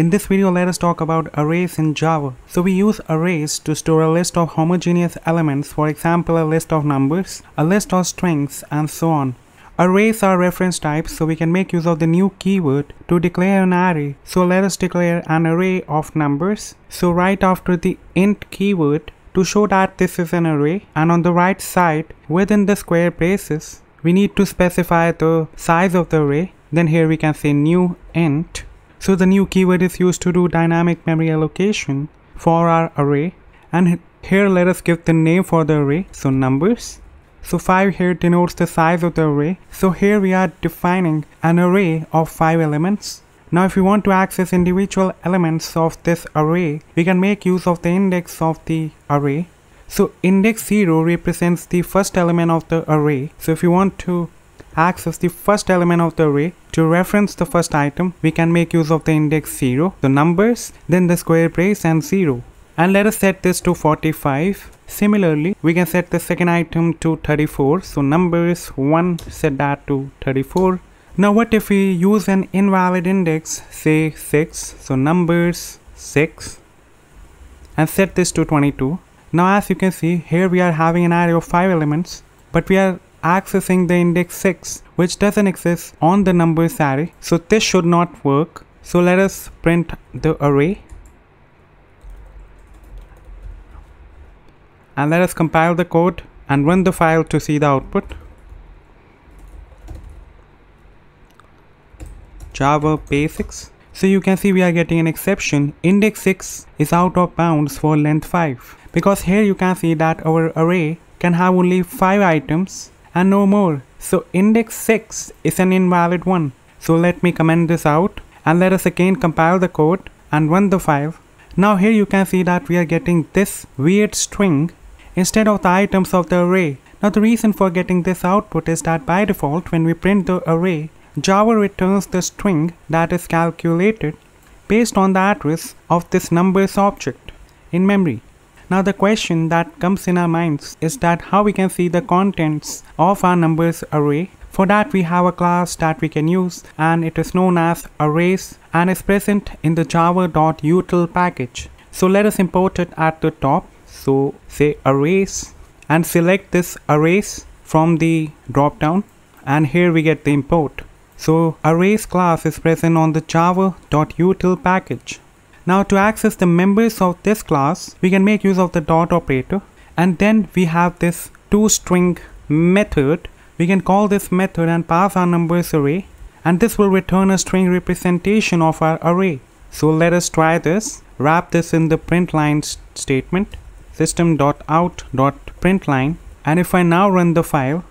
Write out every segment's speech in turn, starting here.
In this video, let us talk about arrays in Java. So we use arrays to store a list of homogeneous elements, for example, a list of numbers, a list of strings, and so on. Arrays are reference types, so we can make use of the new keyword to declare an array. So let us declare an array of numbers. So right after the int keyword, to show that this is an array, and on the right side, within the square braces, we need to specify the size of the array. Then here we can say new int so the new keyword is used to do dynamic memory allocation for our array. And here let us give the name for the array. So numbers. So 5 here denotes the size of the array. So here we are defining an array of 5 elements. Now if we want to access individual elements of this array, we can make use of the index of the array. So index 0 represents the first element of the array. So if you want to access the first element of the array. To reference the first item, we can make use of the index 0, the numbers, then the square brace and 0. And let us set this to 45. Similarly, we can set the second item to 34. So numbers 1, set that to 34. Now what if we use an invalid index, say 6, so numbers 6 and set this to 22. Now as you can see, here we are having an array of 5 elements, but we are accessing the index 6 which doesn't exist on the numbers array. So this should not work. So let us print the array. And let us compile the code and run the file to see the output. Java basics. So you can see we are getting an exception. Index 6 is out of bounds for length 5 because here you can see that our array can have only 5 items and no more. So index 6 is an invalid one. So let me comment this out and let us again compile the code and run the file. Now here you can see that we are getting this weird string instead of the items of the array. Now the reason for getting this output is that by default when we print the array, Java returns the string that is calculated based on the address of this numbers object in memory. Now the question that comes in our minds is that how we can see the contents of our numbers array. For that we have a class that we can use and it is known as arrays and is present in the java.util package. So let us import it at the top. So say arrays and select this arrays from the drop down and here we get the import. So arrays class is present on the java.util package. Now to access the members of this class, we can make use of the dot operator and then we have this toString method. We can call this method and pass our numbers array and this will return a string representation of our array. So let us try this. Wrap this in the print line statement system.out.println and if I now run the file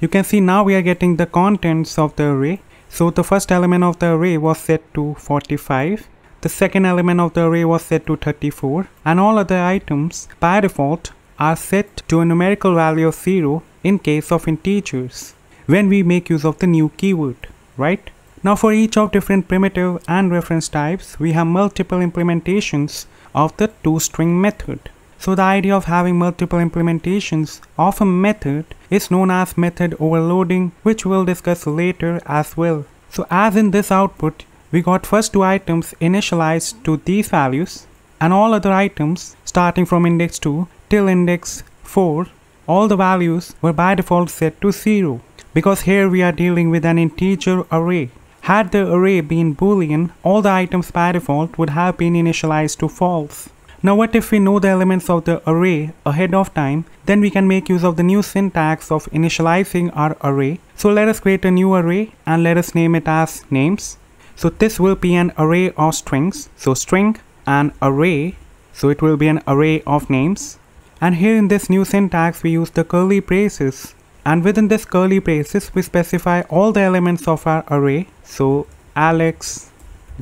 you can see now we are getting the contents of the array so the first element of the array was set to 45. The second element of the array was set to 34 and all other items by default are set to a numerical value of 0 in case of integers when we make use of the new keyword, right? Now for each of different primitive and reference types, we have multiple implementations of the toString method. So the idea of having multiple implementations of a method is known as method overloading which we'll discuss later as well. So as in this output, we got first two items initialized to these values and all other items starting from index 2 till index 4 all the values were by default set to 0 because here we are dealing with an integer array. Had the array been boolean, all the items by default would have been initialized to false. Now what if we know the elements of the array ahead of time, then we can make use of the new syntax of initializing our array. So let us create a new array and let us name it as names. So this will be an array of strings. So string and array. So it will be an array of names. And here in this new syntax, we use the curly braces. And within this curly braces, we specify all the elements of our array. So Alex,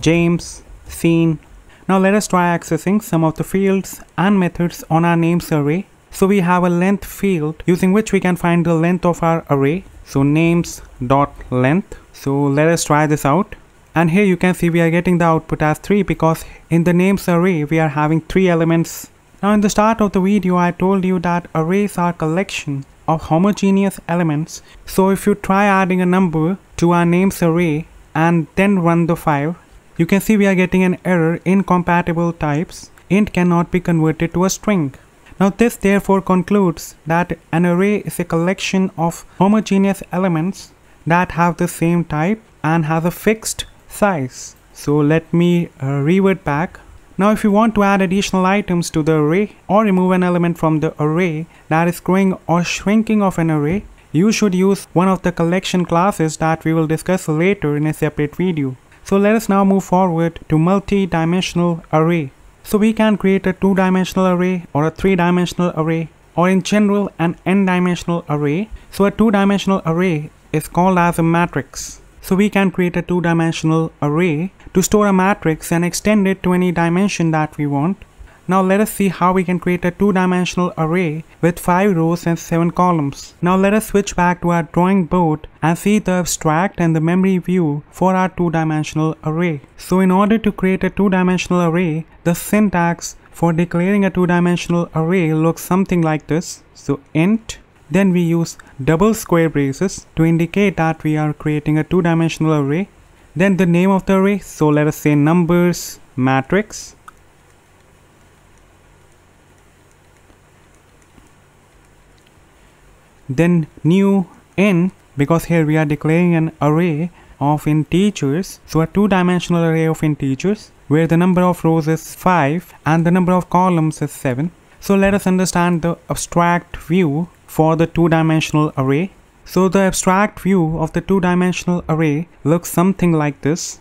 James, Scene, now let us try accessing some of the fields and methods on our names array. So we have a length field using which we can find the length of our array. So names dot length. So let us try this out. And here you can see we are getting the output as 3 because in the names array we are having 3 elements. Now in the start of the video I told you that arrays are collection of homogeneous elements. So if you try adding a number to our names array and then run the file, you can see we are getting an error incompatible types. int cannot be converted to a string. Now this therefore concludes that an array is a collection of homogeneous elements that have the same type and has a fixed size. So let me uh, revert back. Now if you want to add additional items to the array or remove an element from the array that is growing or shrinking of an array, you should use one of the collection classes that we will discuss later in a separate video. So let us now move forward to multi-dimensional array. So we can create a two-dimensional array or a three-dimensional array or in general an n-dimensional array. So a two-dimensional array is called as a matrix. So we can create a two-dimensional array to store a matrix and extend it to any dimension that we want. Now let us see how we can create a two-dimensional array with 5 rows and 7 columns. Now let us switch back to our drawing board and see the abstract and the memory view for our two-dimensional array. So in order to create a two-dimensional array, the syntax for declaring a two-dimensional array looks something like this. So int then we use double square braces to indicate that we are creating a two-dimensional array. Then the name of the array, so let us say numbers matrix. Then new int because here we are declaring an array of integers. So a two-dimensional array of integers where the number of rows is 5 and the number of columns is 7. So let us understand the abstract view for the two-dimensional array. So the abstract view of the two-dimensional array looks something like this.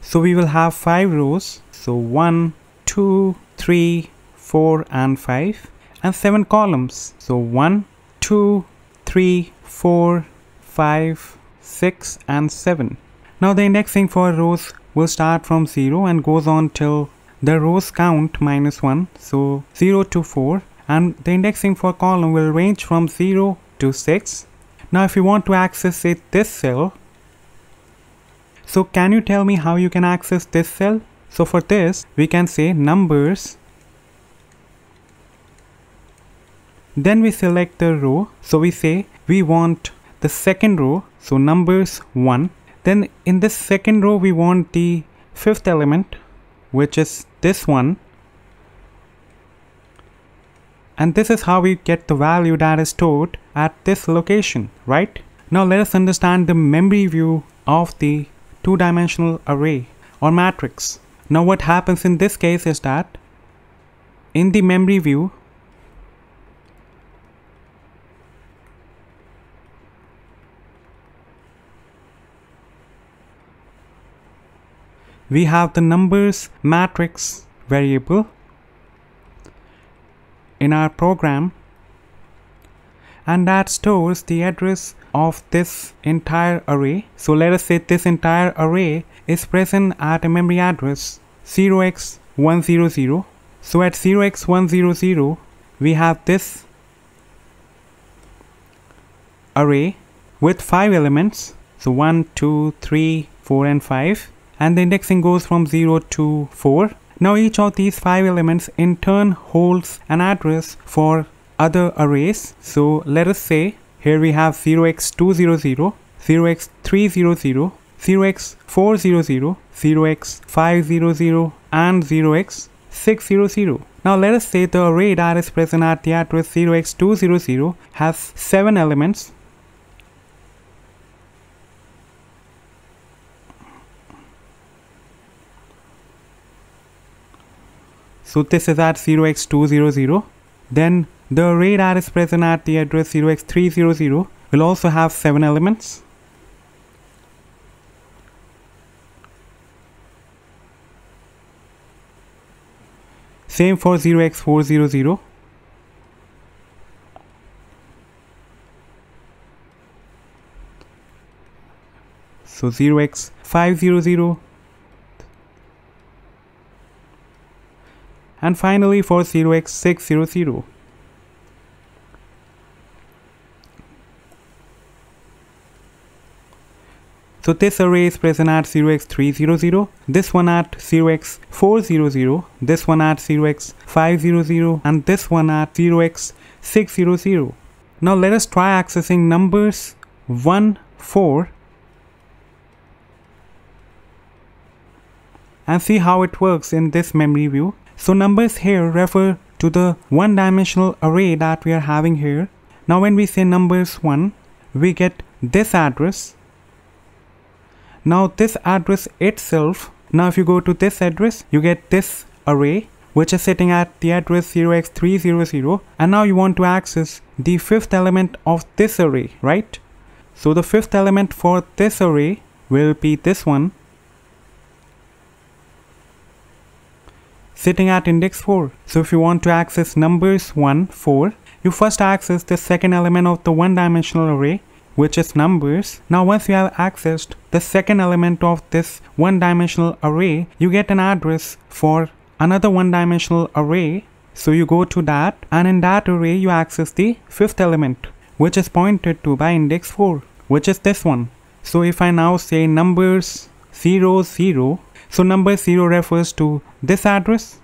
So we will have five rows. So one, two, three, four, and five, and seven columns. So one, two, three, four, five, six, and seven. Now the indexing for rows will start from 0 and goes on till the rows count minus 1 so 0 to 4 and the indexing for column will range from 0 to 6 now if you want to access it this cell so can you tell me how you can access this cell so for this we can say numbers then we select the row so we say we want the second row so numbers 1 then in this second row, we want the fifth element, which is this one. And this is how we get the value that is stored at this location, right? Now let us understand the memory view of the two-dimensional array or matrix. Now what happens in this case is that in the memory view, we have the numbers matrix variable in our program and that stores the address of this entire array. So let us say this entire array is present at a memory address 0x100. So at 0x100 we have this array with 5 elements. So 1, 2, 3, 4 and 5 and the indexing goes from 0 to 4. Now each of these 5 elements in turn holds an address for other arrays. So let us say here we have 0x200, 0x300, 0x400, 0x500 and 0x600. Now let us say the array that is present at the address 0x200 has 7 elements So this is at 0x200. Then the array that is present at the address 0x300 will also have 7 elements. Same for 0x400. So 0x500 and finally for 0x600. So this array is present at 0x300, this one at 0x400, this one at 0x500 and this one at 0x600. Now let us try accessing numbers 1, 4 and see how it works in this memory view. So numbers here refer to the one dimensional array that we are having here. Now when we say numbers 1, we get this address now this address itself, now if you go to this address, you get this array which is sitting at the address 0x300 and now you want to access the fifth element of this array, right? So the fifth element for this array will be this one sitting at index 4. So if you want to access numbers 1, 4, you first access the second element of the one dimensional array which is numbers. Now once you have accessed the second element of this one dimensional array, you get an address for another one dimensional array. So you go to that and in that array you access the fifth element which is pointed to by index 4 which is this one. So if I now say numbers 0 0 so number 0 refers to this address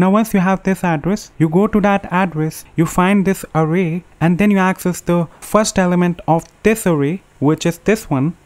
now once you have this address, you go to that address, you find this array and then you access the first element of this array which is this one.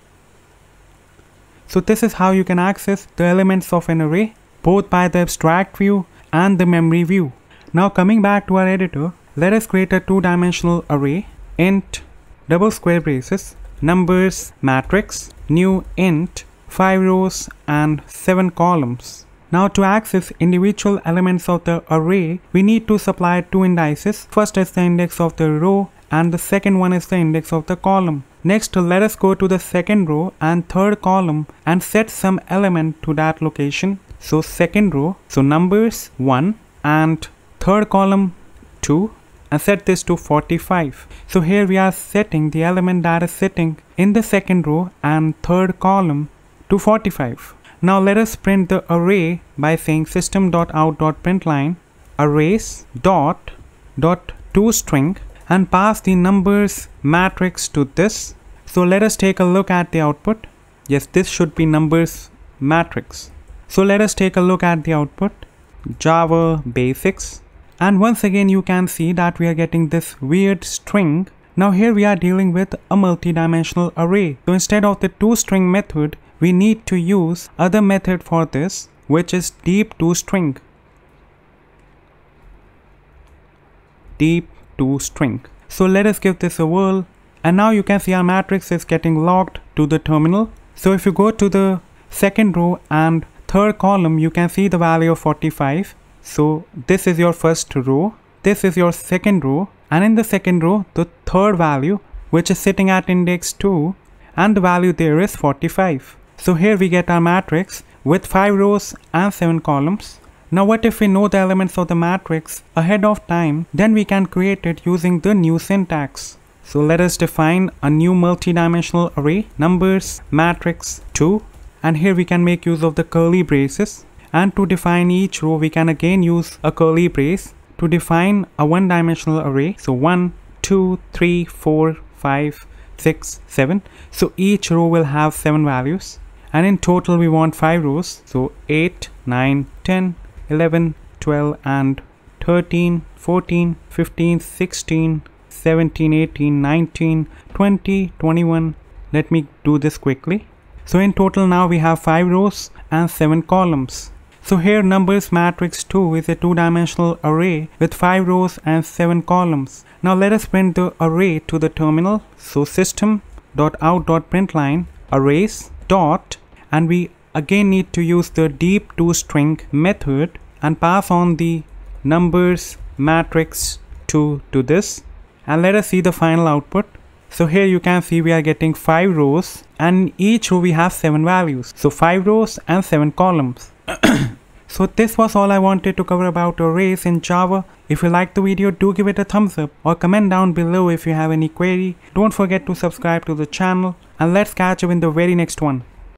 So this is how you can access the elements of an array both by the abstract view and the memory view. Now coming back to our editor, let us create a two-dimensional array int double square braces numbers matrix new int 5 rows and 7 columns. Now to access individual elements of the array, we need to supply two indices. First is the index of the row and the second one is the index of the column. Next, let us go to the second row and third column and set some element to that location. So second row, so numbers 1 and third column 2 and set this to 45. So here we are setting the element that is sitting in the second row and third column to 45. Now let us print the array by saying system.out.println arrays dot dot toString and pass the numbers matrix to this. So let us take a look at the output. Yes, this should be numbers matrix. So let us take a look at the output. Java basics. And once again you can see that we are getting this weird string. Now here we are dealing with a multi-dimensional array. So instead of the toString method, we need to use other method for this which is deepToString. Deep to string. So let us give this a whirl. And now you can see our matrix is getting logged to the terminal. So if you go to the second row and third column you can see the value of 45 so this is your first row. This is your second row. And in the second row the third value which is sitting at index 2 and the value there is 45 so here we get our matrix with 5 rows and 7 columns. Now what if we know the elements of the matrix ahead of time, then we can create it using the new syntax. So let us define a new multi-dimensional array, numbers, matrix 2 and here we can make use of the curly braces and to define each row we can again use a curly brace to define a one-dimensional array. So 1, 2, 3, 4, 5, 6, 7. So each row will have 7 values and in total we want 5 rows so 8 9 10 11 12 and 13 14 15 16 17 18 19 20 21 let me do this quickly so in total now we have 5 rows and 7 columns so here numbers matrix 2 is a two-dimensional array with 5 rows and 7 columns. Now let us print the array to the terminal. So system.out.println arrays dot and we again need to use the deepToString method and pass on the numbers matrix to to this. And let us see the final output. So here you can see we are getting 5 rows and each row we have 7 values. So 5 rows and 7 columns. So this was all I wanted to cover about arrays in Java. If you liked the video do give it a thumbs up or comment down below if you have any query. Don't forget to subscribe to the channel. And let's catch up in the very next one